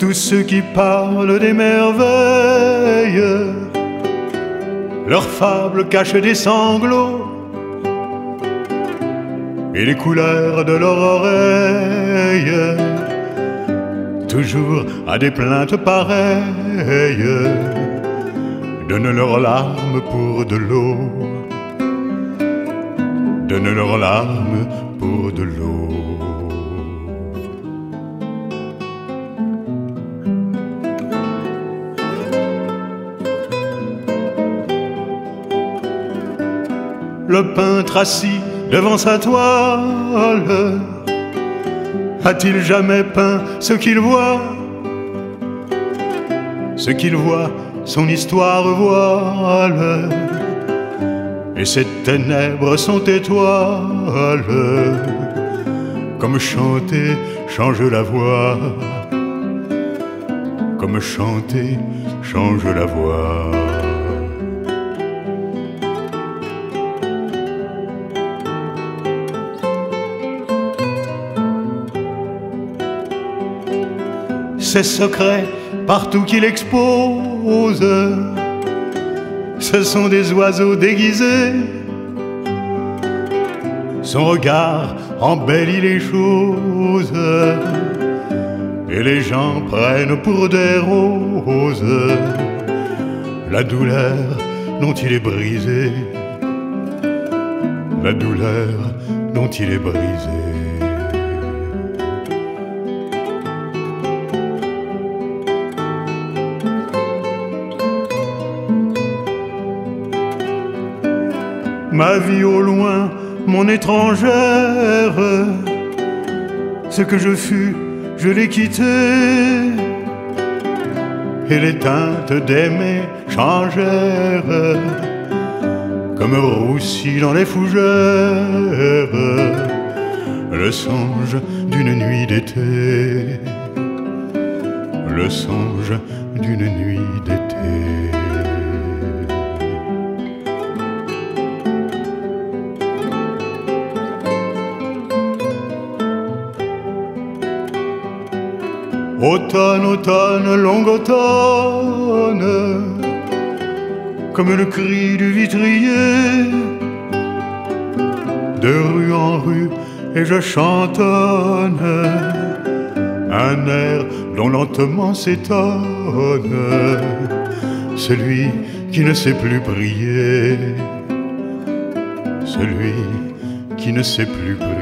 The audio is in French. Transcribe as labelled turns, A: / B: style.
A: tous ceux qui parlent des merveilles, leurs fables cachent des sanglots et les couleurs de leur oreille, toujours à des plaintes pareilles, donnent leurs larmes pour de l'eau, donnent leurs larmes pour de l'eau. Le peintre assis devant sa toile. A-t-il jamais peint ce qu'il voit? Ce qu'il voit, son histoire voile. Et ces ténèbres sont étoiles. Comme chanter change la voix. Comme chanter change la voix ses secrets partout qu'il expose. Ce sont des oiseaux déguisés. Son regard embellit les choses. Et les gens prennent pour des roses la douleur dont il est brisé. La douleur dont il est brisé. Ma vie au loin, mon étrangère. Ce que je fus, je l'ai quitté. Et les teintes d'aimer changèrent, comme roussi dans les fougères, le songe d'une nuit d'été, le songe d'une nuit d'été. Automne, automne, long automne, comme le cri du vitrier, de rue en rue, et je chantonne un air dont lentement s'étonne celui qui ne sait plus prier, celui qui ne sait plus prier.